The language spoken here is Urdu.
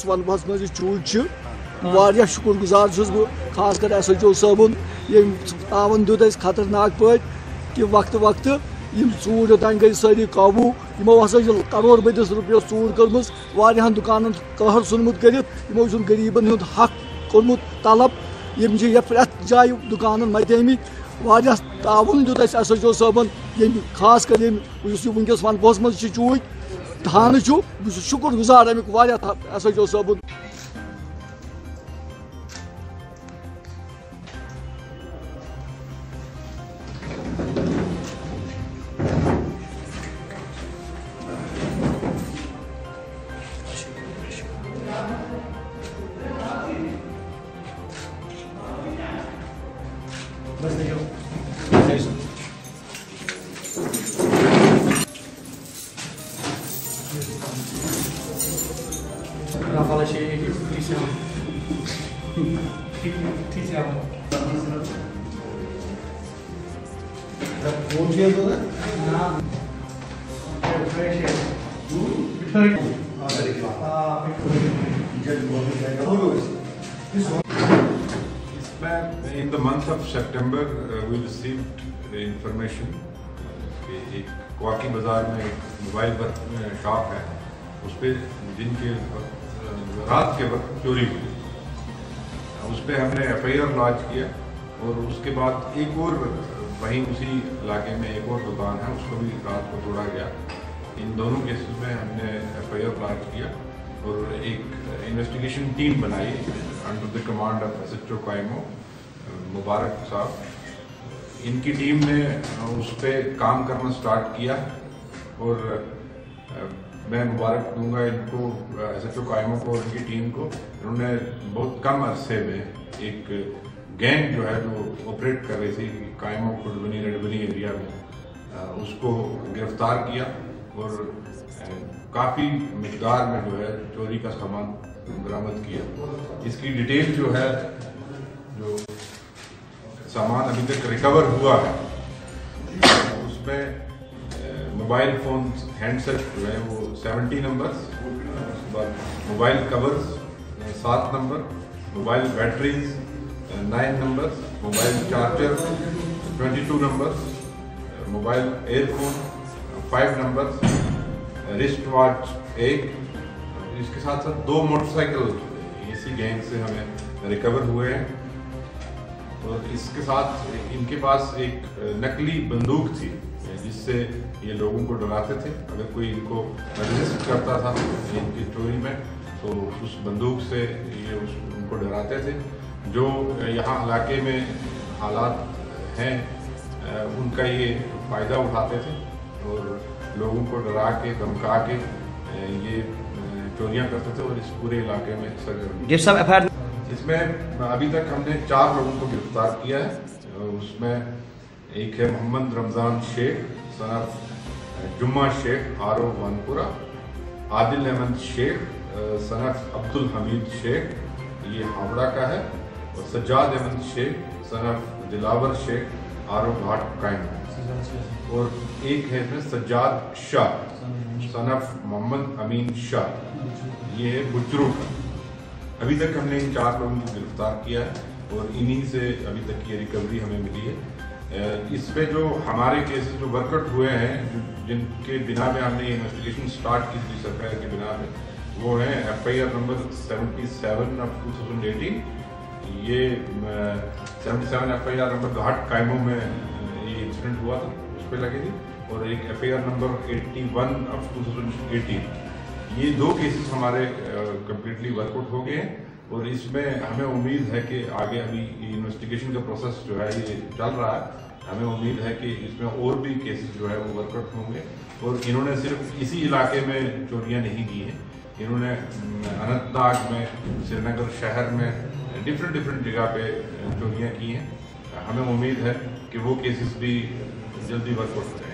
یس ونبہس مز چوج واریاہ شکر گزار چھس بہ خاص کر ایس ایچ او صٲبُن ییٚمۍ تعاوُن دیُت اَسہِ خطرناک پٲٹھۍ کہ وقتہٕ وقتہٕ یم ژوٗر یوٚتانۍ گٔے سٲری قابوٗ یِمو ہسا چھِ کروڑ بٔدِس رۄپیس ژوٗر کٔرمٕژ واریاہن دُکانن قہر ژھُنمُت کٔرِتھ یِمو چھُنہٕ غریٖبن ہُنٛد حق کوٚرمُت طلب یِم چھِ یتھ پرٛٮ۪تھ جایہِ دُکانن متیمٕتۍ واریاہ تعاوُن دیُت اَسہِ ایس ایچ او صٲبن ییٚمہِ خاص کر ییٚمہِ یُس یہِ وٕنکیٚس ونپوہس منٛز چھِ چوٗچ تھانہٕ چھُ بہٕ چھُس شُکر گُزار امیُک واریاہ ایس ایچ او صٲبُن Rafael Sheikh, T7. T7. In the month of September, uh, we received information کہ ایک واقعی بازار میں ایک موبائل شاپ ہے اس پہ دن کے رات کے وقت چوری ہوئی۔ اس پہ ہم نے ایف آئی آر لانچ کیا اور اس کے بعد ایک اور وہیں اسی علاقے میں ایک اور دکان ہے، اس کو بھی رات کو توڑا گیا۔ ان دونوں کیسز میں ہم نے ایف آئی آر لانچ کیا اور ایک انویسٹیگیشن ٹیم بنائی under the command of S H O Qaimu Mubarak صاحب۔ ان کی ٹیم نے اس پہ کام کرنا سٹارٹ کیا اور میں مبارک دوں گا ان کو، ایس ایچ او قائموں کو اور ان کی ٹیم کو۔ انہوں نے بہت کم عرصے میں ایک گینگ جو ہے جو آپریٹ کر رہی تھی، قائموں کھڈبنی ریڈبنی ایریا میں اس کو گرفتار کیا۔ اور کافی مقدار میں جو ہے چوری کا سامان برآمد کیا۔ اس کی ڈیٹیل جو ہے، جو سامان ابھی تک ریکور ہوا ہے، اس میں موبائل فون ہینڈ سیٹ جو ہے وہ سیونٹی نمبرس موبائل کورز سات number mobile batteries nine numbers mobile charger twenty two numbers mobile earphone five numbers wrist watch ایک اس کے ساتھ ساتھ دو موٹر سائیکل اسی گینگ سے ہمیں ریکور ہوئے ہیں اور اس کے ساتھ ان کے پاس ایک نقلی بندوق تھی، جس سے یہ لوگوں کو ڈراتے تھے۔ اگر کوئی ان کو رجسٹ کرتا تھا ان کی چوری میں، تو اس بندوق سے یہ اس ان کو ڈراتے تھے۔ جو یہاں علاقے میں حالات ہیں، ان کا یہ فائدہ اٹھاتے تھے۔ اور لوگوں کو ڈرا کے، دھمکا کے، یہ چوریاں کرتے تھے اور اس پورے علاقے میں سر اس میں ابھی تک ہم نے چار لوگوں کو گرفتار کیا ہے۔ اس میں ایک ہے محمد رمضان شیخ صنف جمعہ شیخ آر او وانپورہ عادل احمد شیخ صنف عبد الحمید شیخ، یہ ہاوڑا کا ہے، اور سجاد احمد شیخ صنف دلاور شیخ آر او گھاٹ قائم اور ایک ہے سجاد شاہ صنف محمد امین شاہ، یہ ہے بجرو۔ کا ابھی تک ہم نے ان چار لوگوں کو گرفتار کیا ہے اور انہی سے ابھی تک یہ ریکوری ہمیں ملی ہے۔ اس پہ جو ہمارے کیسز جو ورک ہوئے ہیں جن کے بنا پہ ہم نے انویسٹیگیشن سٹارٹ کی تھی سرکار کے بنا پہ، وہ ہیں F I R number seventy seven of two thousand eighteen یہ seventy seven F I R number گھاٹ قائموں میں یہ انسیڈنٹ ہوا تھا، اس پہ لگے تھی اور ایک F I R number eighty one of two thousand eighteen یہ دو کیسز ہمارے کمپلیٹلی ورک آؤٹ ہو گئے ہیں اور اس میں ہمیں امید ہے کہ آگے ابھی انویسٹیگیشن کا پروسیس جو ہے یہ چل رہا ہے۔ ہمیں امید ہے کہ اس میں اور بھی کیسز جو ہے وہ ورک آؤٹ ہوں گے۔ اور انہوں نے صرف اسی علاقے میں چوریاں نہیں کی ہیں۔ انہوں نے اننت ناگ میں سری نگر شہر میں ڈفرینٹ ڈفرینٹ جگہ پہ چوریاں کی ہیں۔ ہمیں امید ہے کہ وہ کیسز بھی جلدی ورک آؤٹ کریں